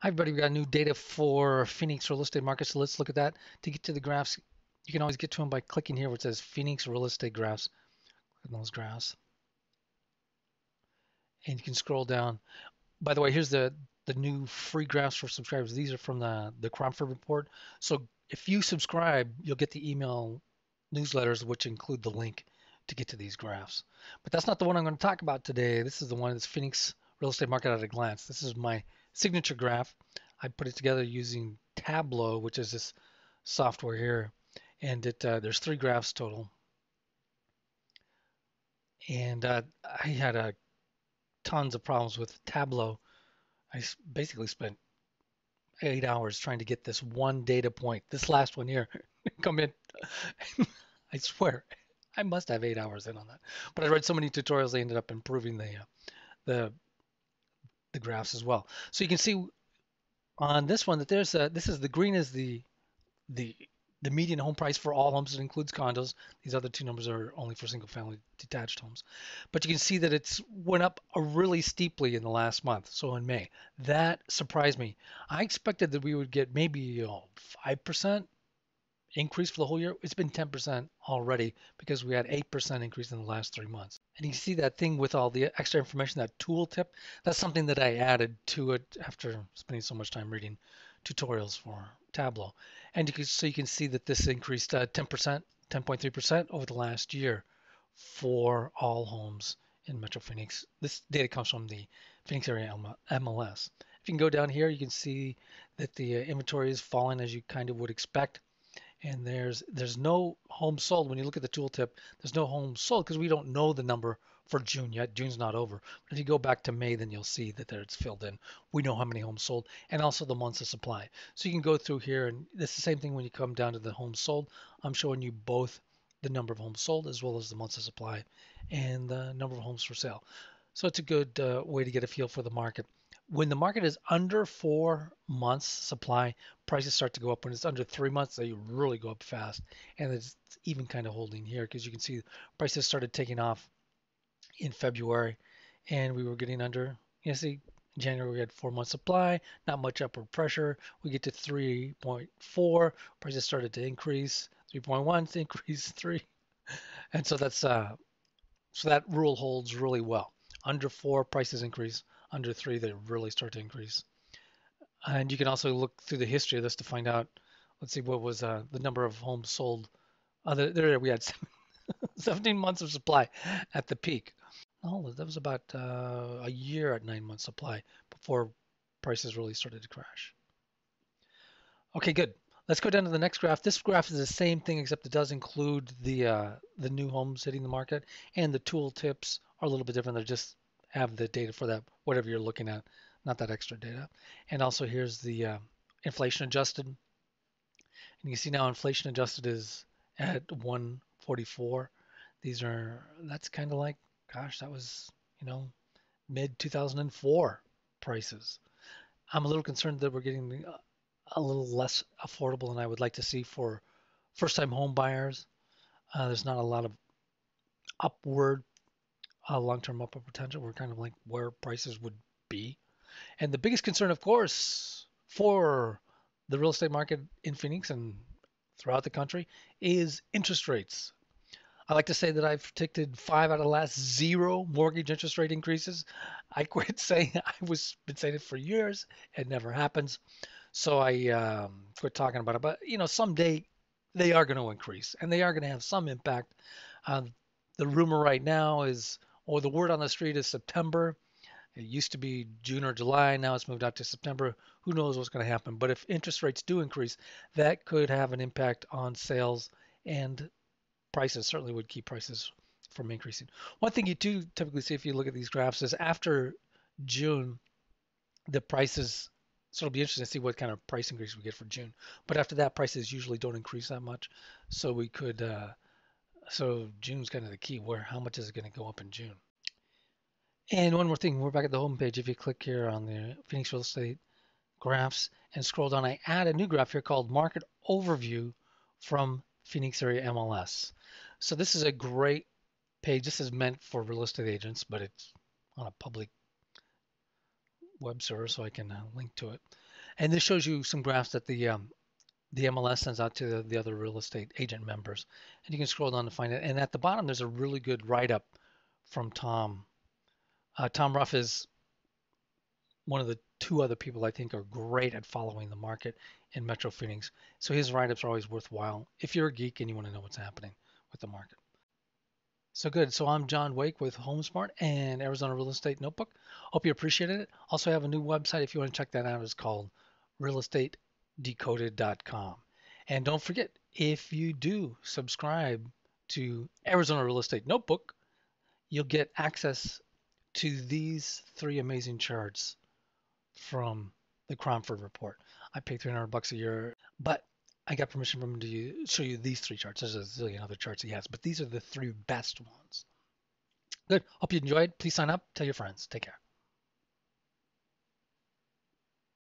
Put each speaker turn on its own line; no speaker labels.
Hi, everybody. We got new data for Phoenix real estate market. So let's look at that. To get to the graphs, you can always get to them by clicking here where it says Phoenix real estate graphs. Click on those graphs. And you can scroll down. By the way, here's the, the new free graphs for subscribers. These are from the, the Cromford report. So if you subscribe, you'll get the email newsletters, which include the link to get to these graphs. But that's not the one I'm going to talk about today. This is the one that's Phoenix real estate market at a glance. This is my signature graph. I put it together using Tableau, which is this software here, and it uh, there's three graphs total. And uh, I had uh, tons of problems with Tableau. I basically spent eight hours trying to get this one data point, this last one here, come in. I swear, I must have eight hours in on that. But I read so many tutorials, they ended up improving the uh, the the graphs as well. So you can see on this one that there's a, this is the green is the the the median home price for all homes. It includes condos. These other two numbers are only for single family detached homes. But you can see that it's went up really steeply in the last month. So in May, that surprised me. I expected that we would get maybe you know, 5% increase for the whole year. It's been 10% already because we had 8% increase in the last three months. And you see that thing with all the extra information, that tooltip, that's something that I added to it after spending so much time reading tutorials for Tableau. And you can, so you can see that this increased uh, 10%, 10.3% over the last year for all homes in Metro Phoenix. This data comes from the Phoenix area MLS. If you can go down here, you can see that the uh, inventory is falling as you kind of would expect and there's there's no home sold. When you look at the tooltip there's no home sold because we don't know the number for june yet. June's not over. But if you go back to may then you'll see that there it's filled in. We know how many homes sold and also the months of supply. So you can go through here and it's the same thing when you come down to the homes sold. I'm showing you both the number of homes sold as well as the months of supply and the number of homes for sale. So it's a good uh, way to get a feel for the market when the market is under four months supply, prices start to go up. When it's under three months, they really go up fast. And it's even kind of holding here because you can see prices started taking off in February and we were getting under, you see, January we had four months supply, not much upward pressure. We get to 3.4, prices started to increase, 3.1 to increase three. And so that's, uh, so that rule holds really well. Under four, prices increase under three, they really start to increase. And you can also look through the history of this to find out, let's see, what was uh, the number of homes sold. Uh, there we had 17 months of supply at the peak. Oh, that was about uh, a year at nine months supply before prices really started to crash. Okay, good. Let's go down to the next graph. This graph is the same thing except it does include the uh, the new homes hitting the market and the tool tips are a little bit different. They're just have the data for that, whatever you're looking at, not that extra data. And also here's the uh, inflation adjusted. And you see now inflation adjusted is at 144. These are, that's kind of like, gosh, that was, you know, mid 2004 prices. I'm a little concerned that we're getting a little less affordable than I would like to see for first time home buyers. Uh, there's not a lot of upward uh, long-term upward potential. We're kind of like where prices would be. And the biggest concern, of course, for the real estate market in Phoenix and throughout the country is interest rates. I like to say that I've predicted five out of the last zero mortgage interest rate increases. I quit saying I was been saying it for years. It never happens. So I um, quit talking about it. But you know, someday they are going to increase, and they are going to have some impact. Uh, the rumor right now is or the word on the street is September. It used to be June or July. Now it's moved out to September. Who knows what's going to happen? But if interest rates do increase, that could have an impact on sales and prices. Certainly would keep prices from increasing. One thing you do typically see if you look at these graphs is after June, the prices. So it'll be interesting to see what kind of price increase we get for June. But after that, prices usually don't increase that much. So we could. Uh, so June's kind of the key. Where how much is it going to go up in June? And one more thing, we're back at the home page. If you click here on the Phoenix Real Estate graphs and scroll down, I add a new graph here called Market Overview from Phoenix Area MLS. So this is a great page. This is meant for real estate agents, but it's on a public web server, so I can uh, link to it. And this shows you some graphs that the um, the MLS sends out to the, the other real estate agent members. And you can scroll down to find it. And at the bottom, there's a really good write up from Tom. Uh, Tom Ruff is one of the two other people I think are great at following the market in Metro Phoenix. So his write ups are always worthwhile if you're a geek and you want to know what's happening with the market. So good. So I'm John Wake with HomeSmart and Arizona Real Estate Notebook. Hope you appreciated it. Also, I have a new website if you want to check that out. It's called realestatedecoded.com. And don't forget, if you do subscribe to Arizona Real Estate Notebook, you'll get access to these three amazing charts from the Cromford report. I pay 300 bucks a year, but I got permission from him to show you these three charts. There's a zillion other charts he has, but these are the three best ones. Good. Hope you enjoyed. Please sign up. Tell your friends. Take care.